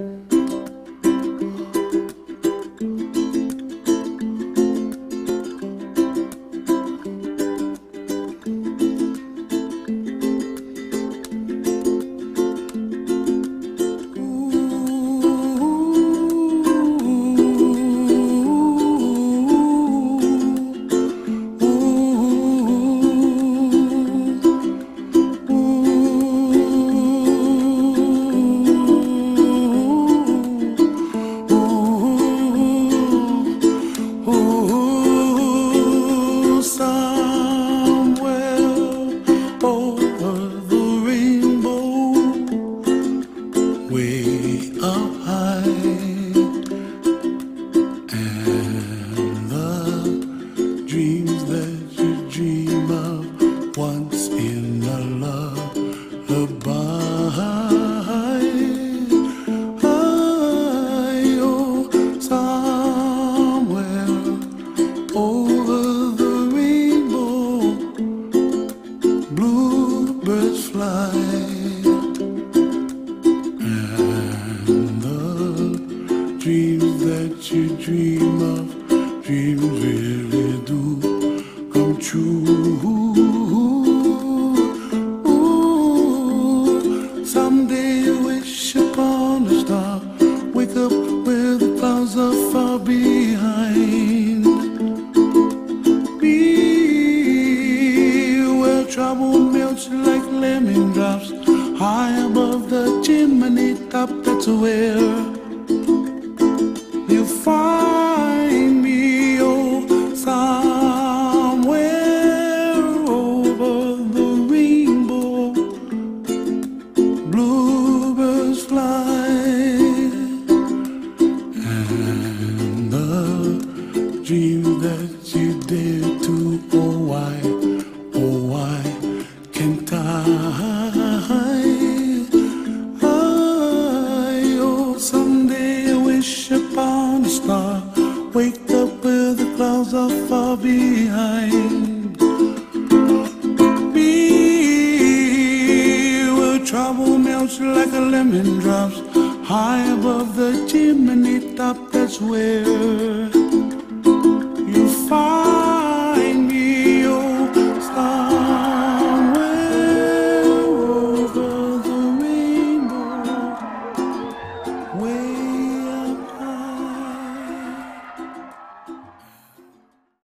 Ooh, once in a lullaby. Oh, somewhere over the rainbow, bluebirds fly, and the dreams that you dream of, dreams really do come true. Behind. Be where trouble melts like lemon drops, high above the chimney top. That's where you find dreams that you dare to, oh why, oh why can't I? I, oh, someday wish upon a star, wake up where the clouds are far behind. Be where trouble melts like a lemon drops, high above the chimney top. That's where